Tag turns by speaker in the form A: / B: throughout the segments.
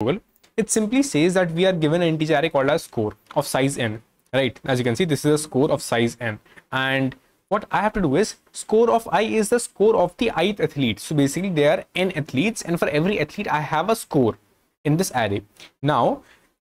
A: Google, it simply says that we are given an integer array called as score of size n, right? As you can see, this is a score of size n. And what I have to do is score of i is the score of the ith athlete. So basically there are n athletes and for every athlete I have a score in this array. Now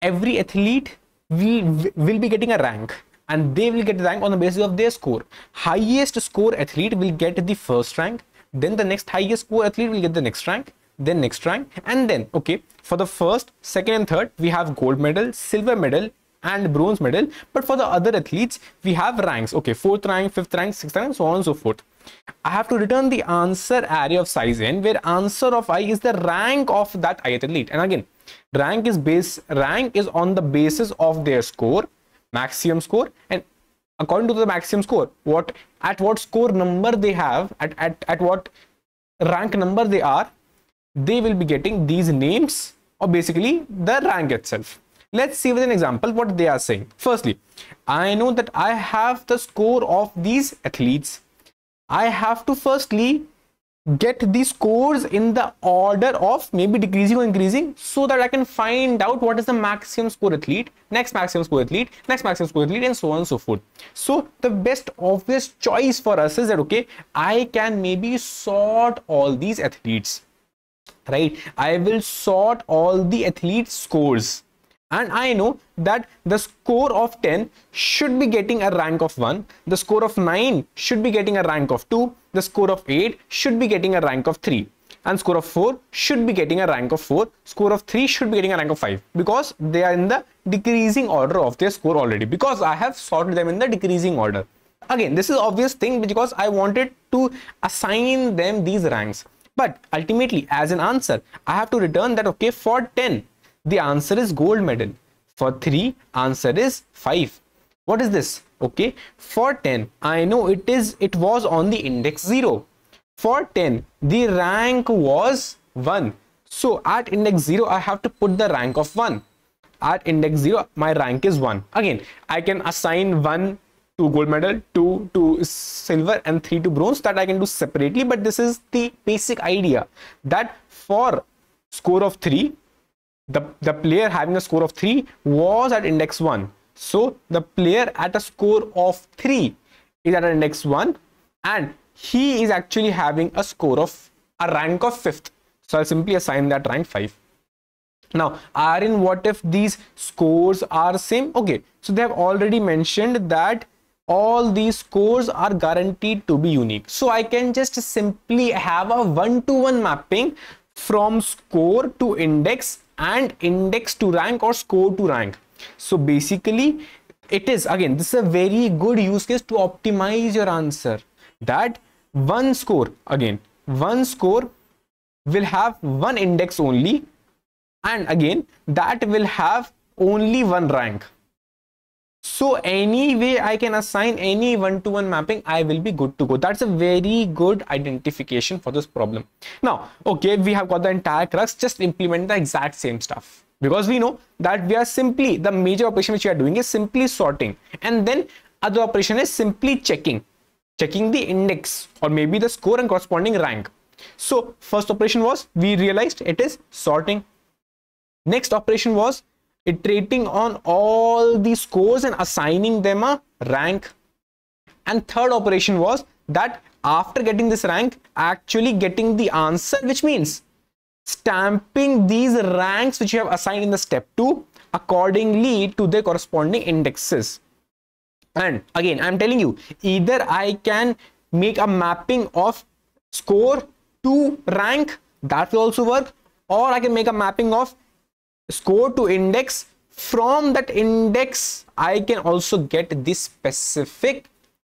A: every athlete will, will be getting a rank and they will get rank on the basis of their score. Highest score athlete will get the first rank, then the next highest score athlete will get the next rank, then next rank, and then okay, for the first, second, and third, we have gold medal, silver medal, and bronze medal. But for the other athletes, we have ranks. Okay, fourth rank, fifth rank, sixth rank, so on and so forth. I have to return the answer array of size n, where answer of i is the rank of that ith athlete. And again, rank is base rank is on the basis of their score maximum score and according to the maximum score what at what score number they have at, at, at what rank number they are they will be getting these names or basically the rank itself. Let's see with an example what they are saying. Firstly i know that i have the score of these athletes. I have to firstly get the scores in the order of maybe decreasing or increasing so that I can find out what is the maximum score athlete, next maximum score athlete, next maximum score athlete and so on and so forth. So the best obvious choice for us is that okay, I can maybe sort all these athletes, right? I will sort all the athlete scores. And I know that the score of 10 should be getting a rank of 1, the score of 9 should be getting a rank of 2, the score of 8 should be getting a rank of 3 and score of 4 should be getting a rank of 4, score of 3 should be getting a rank of 5 because they are in the decreasing order of their score already. Because I have sorted them in the decreasing order. Again, this is obvious thing because I wanted to assign them these ranks. But ultimately, as an answer, I have to return that, okay, for 10, the answer is gold medal. For 3 answer is 5 what is this? Okay for 10 i know it is it was on the index 0 for 10 the rank was 1 so at index 0 i have to put the rank of 1 at index 0 my rank is 1 again i can assign 1 to gold medal 2 to silver and 3 to bronze that i can do separately but this is the basic idea that for score of 3 the, the player having a score of 3 was at index 1. So the player at a score of 3 is at index 1 and he is actually having a score of a rank of 5th. So I'll simply assign that rank 5. Now, are in what if these scores are same? Okay, so they have already mentioned that all these scores are guaranteed to be unique. So I can just simply have a one-to-one -one mapping from score to index and index to rank or score to rank. So basically it is again this is a very good use case to optimize your answer that one score again one score will have one index only and again that will have only one rank so any way I can assign any one-to-one -one mapping, I will be good to go. That's a very good identification for this problem. Now, okay, we have got the entire crux, just implement the exact same stuff. Because we know that we are simply, the major operation which we are doing is simply sorting. And then other operation is simply checking. Checking the index or maybe the score and corresponding rank. So first operation was, we realized it is sorting. Next operation was iterating on all the scores and assigning them a rank. And third operation was that after getting this rank, actually getting the answer, which means stamping these ranks which you have assigned in the step 2 accordingly to their corresponding indexes. And again, I'm telling you, either I can make a mapping of score to rank, that will also work, or I can make a mapping of score to index. From that index i can also get this specific.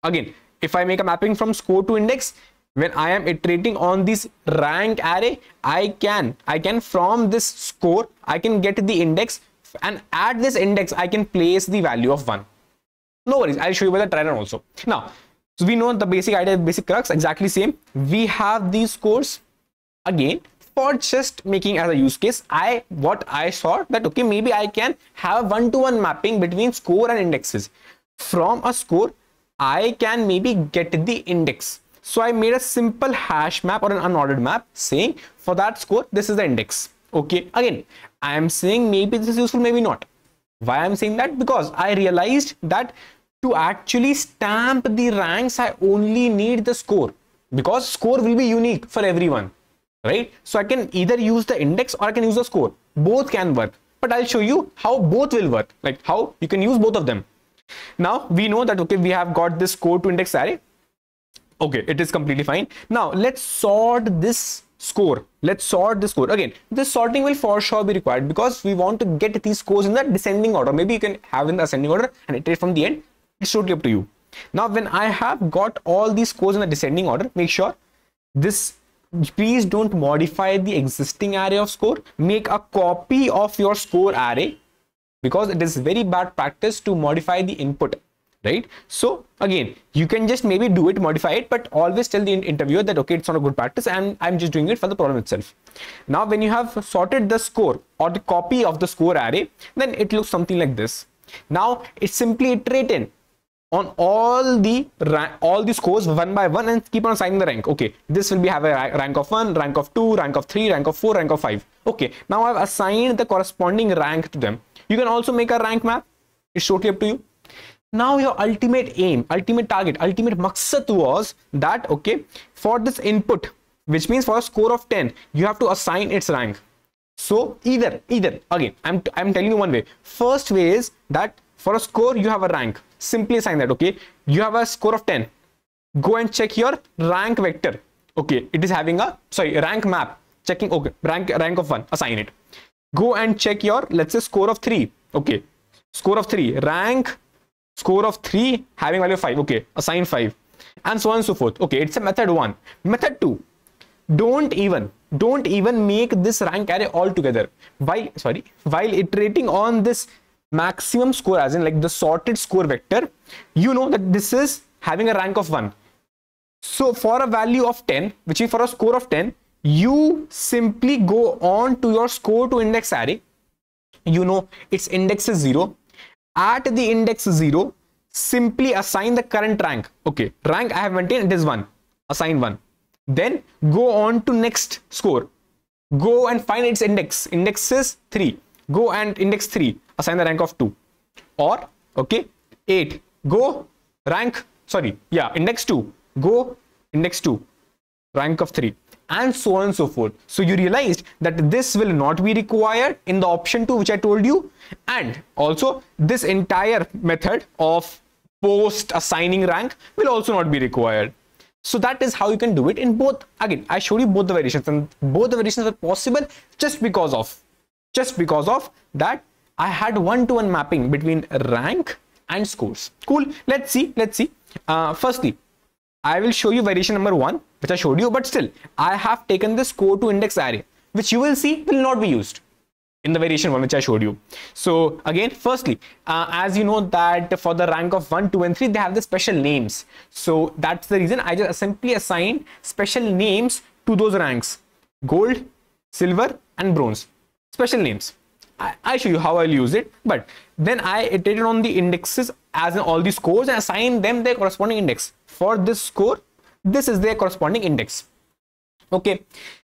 A: Again if i make a mapping from score to index when i am iterating on this rank array i can i can from this score i can get the index and at this index i can place the value of one. No worries i'll show you by the trial also. Now so we know the basic idea basic crux exactly same. We have these scores. Again for just making as a use case i what i saw that okay maybe i can have one-to-one -one mapping between score and indexes. From a score i can maybe get the index. So i made a simple hash map or an unordered map saying for that score this is the index. Okay again i am saying maybe this is useful maybe not. Why i'm saying that? Because i realized that to actually stamp the ranks i only need the score. Because score will be unique for everyone right? So i can either use the index or i can use the score. Both can work. But i'll show you how both will work like how you can use both of them. Now we know that okay we have got this score to index array. Okay it is completely fine. Now let's sort this score. Let's sort the score. Again this sorting will for sure be required because we want to get these scores in the descending order. Maybe you can have in the ascending order and iterate from the end. It's totally up to you. Now when i have got all these scores in the descending order make sure this please don't modify the existing array of score. Make a copy of your score array because it is very bad practice to modify the input right? So again you can just maybe do it modify it but always tell the interviewer that okay it's not a good practice and i'm just doing it for the problem itself. Now when you have sorted the score or the copy of the score array then it looks something like this. Now it's simply iterating on all the all the scores one by one and keep on assigning the rank. Okay this will be have a rank of 1 rank of 2 rank of 3 rank of 4 rank of 5 okay now i've assigned the corresponding rank to them. You can also make a rank map. It's totally up to you. Now your ultimate aim ultimate target ultimate maqsad was that okay for this input which means for a score of 10 you have to assign its rank. So either either again i'm i'm telling you one way. First way is that for a score you have a rank simply assign that okay you have a score of 10 go and check your rank vector. Okay it is having a sorry rank map. Checking okay rank rank of 1 assign it. Go and check your let's say score of 3 okay score of 3 rank score of 3 having value 5 okay assign 5 and so on and so forth. Okay it's a method 1 method 2 don't even don't even make this rank array altogether. While sorry while iterating on this maximum score as in like the sorted score vector you know that this is having a rank of 1 so for a value of 10 which is for a score of 10 you simply go on to your score to index array. You know its index is 0 at the index 0 simply assign the current rank. Okay rank i have maintained it is 1 assign 1 then go on to next score. Go and find its index. Index is 3 go and index 3 assign the rank of 2 or okay 8 go rank sorry yeah index 2 go index 2 rank of 3 and so on and so forth. So you realized that this will not be required in the option 2 which I told you and also this entire method of post assigning rank will also not be required. So that is how you can do it in both. Again, I showed you both the variations and both the variations are possible just because of just because of that I had one-to-one -one mapping between rank and scores. Cool. Let's see. Let's see. Uh, firstly, I will show you variation number one, which I showed you, but still, I have taken the score to index array, which you will see will not be used in the variation one, which I showed you. So again, firstly, uh, as you know that for the rank of 1, 2, and 3, they have the special names. So that's the reason I just simply assign special names to those ranks. Gold, silver, and bronze. Special names. I, I show you how I'll use it, but then I iterated on the indexes as in all the scores and assign them their corresponding index. For this score, this is their corresponding index. Okay.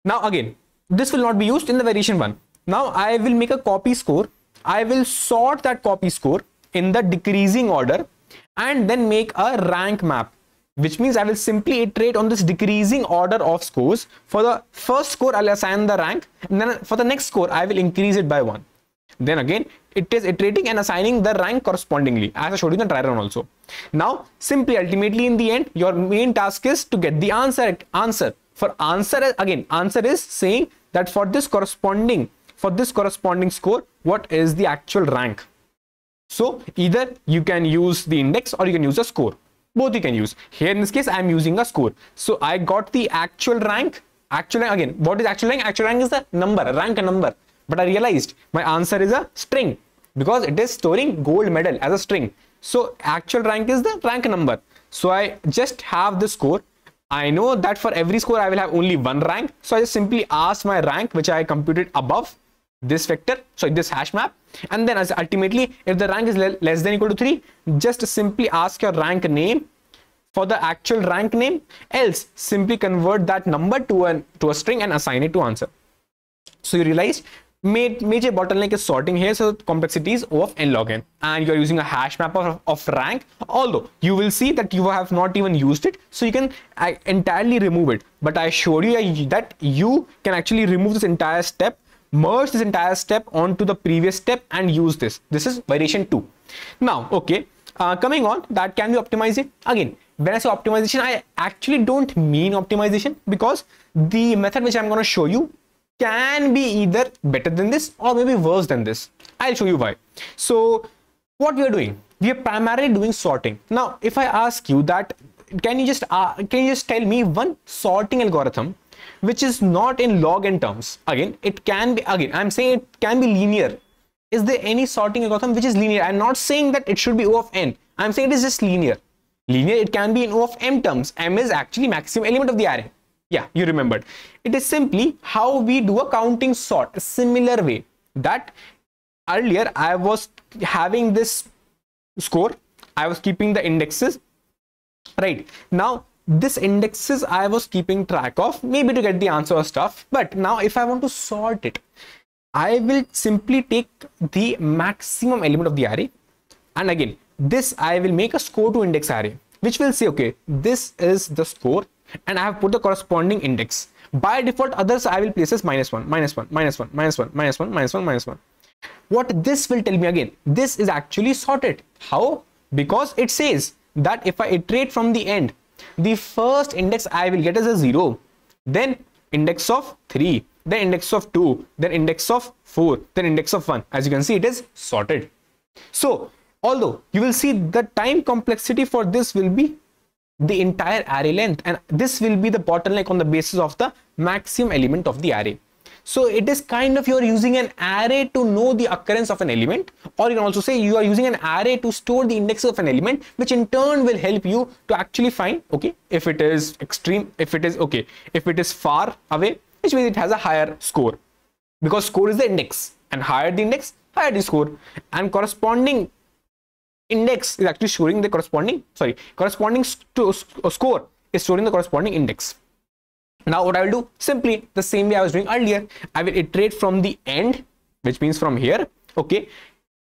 A: Now again, this will not be used in the variation one. Now I will make a copy score. I will sort that copy score in the decreasing order and then make a rank map which means I will simply iterate on this decreasing order of scores. For the first score, I'll assign the rank, and then for the next score, I will increase it by one. Then again, it is iterating and assigning the rank correspondingly, as I showed you in the dry run also. Now, simply, ultimately, in the end, your main task is to get the answer. Answer for answer again, answer is saying that for this corresponding for this corresponding score, what is the actual rank? So either you can use the index or you can use a score. Both you can use. Here in this case, I am using a score. So I got the actual rank. Actual rank again. What is actual rank? Actual rank is the number, rank number but I realized my answer is a string because it is storing gold medal as a string. So actual rank is the rank number. So I just have the score. I know that for every score I will have only one rank. So I just simply ask my rank which I computed above this vector, so this hash map. And then as ultimately if the rank is less than equal to 3, just simply ask your rank name for the actual rank name else simply convert that number to, an, to a string and assign it to answer. so you realize major bottleneck is sorting. Here so complexity is of n log n. And you are using a hash map of, of rank. Although you will see that you have not even used it. So you can uh, entirely remove it. But i showed you that you can actually remove this entire step merge this entire step onto the previous step and use this. This is variation 2 now okay uh, coming on that can we optimize it again when i say optimization i actually don't mean optimization because the method which i'm going to show you can be either better than this or maybe worse than this. I'll show you why. So what we are doing? We are primarily doing sorting. Now if i ask you that can you just uh, can you just tell me one sorting algorithm which is not in log n terms? Again it can be again i'm saying it can be linear. Is there any sorting algorithm which is linear? I'm not saying that it should be o of n. I'm saying it is just linear. Linear it can be in o of m terms. M is actually maximum element of the array yeah you remembered. It is simply how we do a counting sort a similar way that earlier i was having this score i was keeping the indexes right? Now this indexes I was keeping track of maybe to get the answer or stuff but now if I want to sort it I will simply take the maximum element of the array and again this I will make a score to index array which will say okay this is the score and I have put the corresponding index. By default others I will place as minus 1 minus 1 minus 1 minus 1 minus 1 minus 1 minus 1 what this will tell me again? This is actually sorted. How? Because it says that if I iterate from the end the first index I will get is a 0 then index of 3 then index of 2 then index of 4 then index of 1 as you can see it is sorted. So although you will see the time complexity for this will be the entire array length. And this will be the bottleneck on the basis of the maximum element of the array. So it is kind of you're using an array to know the occurrence of an element or you can also say you are using an array to store the index of an element which in turn will help you to actually find okay if it is extreme if it is okay if it is far away which means it has a higher score. Because score is the index and higher the index higher the score. And corresponding index is actually storing the corresponding sorry corresponding to score is storing the corresponding index. Now what I will do? Simply the same way I was doing earlier. I will iterate from the end which means from here okay?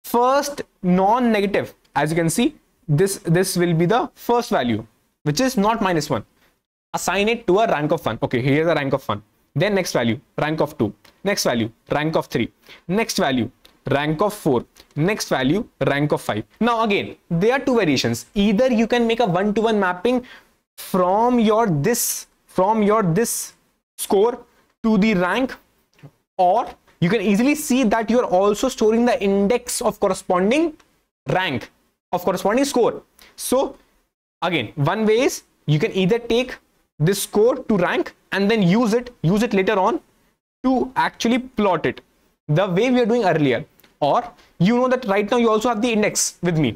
A: First non-negative. As you can see this this will be the first value which is not minus 1 assign it to a rank of 1 okay here's a rank of 1 then next value rank of 2 next value rank of 3 next value rank of 4 next value rank of 5 now again there are two variations. Either you can make a one-to-one -one mapping from your this from your this score to the rank or you can easily see that you are also storing the index of corresponding rank of corresponding score. So again one way is you can either take this score to rank and then use it use it later on to actually plot it the way we are doing earlier or you know that right now you also have the index with me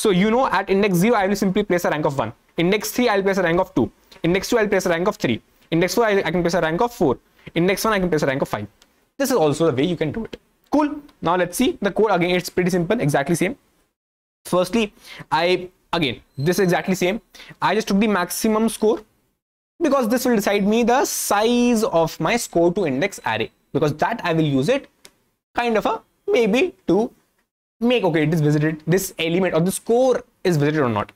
A: so you know at index 0 i will simply place a rank of 1 index 3 i'll place a rank of 2 Index 2, I'll place a rank of 3. Index 4, I, can place a rank of 4. Index 1, I can place a rank of 5. This is also the way you can do it. Cool. Now let's see the code again. It's pretty simple, exactly same. Firstly, I again this is exactly same. I just took the maximum score because this will decide me the size of my score to index array because that I will use it kind of a maybe to make okay it is visited this element or the score is visited or not.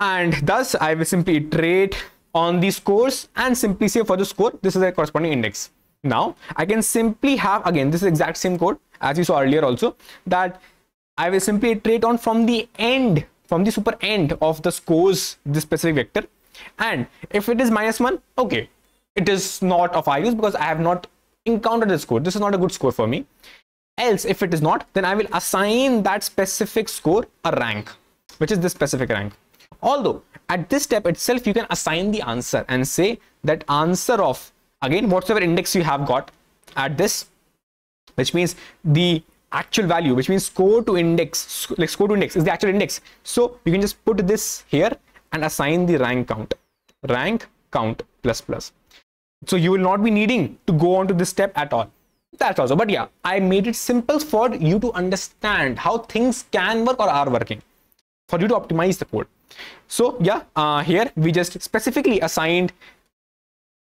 A: And thus I will simply iterate on the scores and simply say for the score this is the corresponding index. Now I can simply have again this is exact same code as you saw earlier also that I will simply iterate on from the end from the super end of the scores this specific vector. And if it is minus one okay it is not of high use because I have not encountered this score. This is not a good score for me. Else if it is not then I will assign that specific score a rank which is this specific rank. Although at this step itself you can assign the answer and say that answer of again whatever index you have got at this which means the actual value which means score to index like score to index is the actual index. So you can just put this here and assign the rank count. Rank count plus plus so you will not be needing to go on to this step at all. That's also but yeah i made it simple for you to understand how things can work or are working for you to optimize the code. So yeah uh, here we just specifically assigned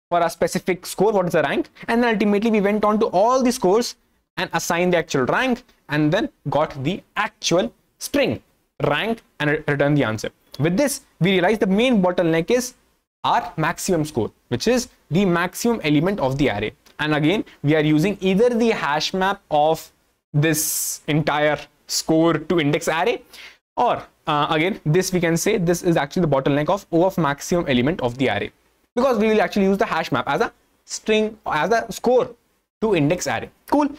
A: for a specific score, what is the rank, and then ultimately we went on to all the scores and assigned the actual rank and then got the actual string rank and return the answer. With this, we realize the main bottleneck is our maximum score, which is the maximum element of the array. And again, we are using either the hash map of this entire score to index array or uh, again, this we can say this is actually the bottleneck of O of maximum element of the array because we will actually use the hash map as a string as a score to index array. Cool.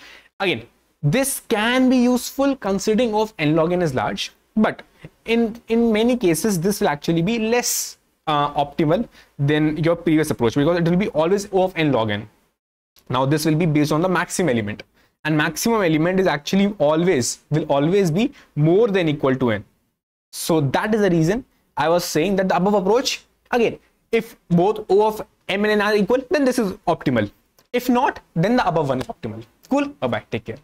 A: Again, this can be useful considering of n log n is large, but in in many cases this will actually be less uh, optimal than your previous approach because it will be always O of n log n. Now this will be based on the maximum element and maximum element is actually always will always be more than equal to n. So that is the reason I was saying that the above approach again if both O of m and n are equal then this is optimal. If not then the above one is optimal. Cool. Bye bye. Take care.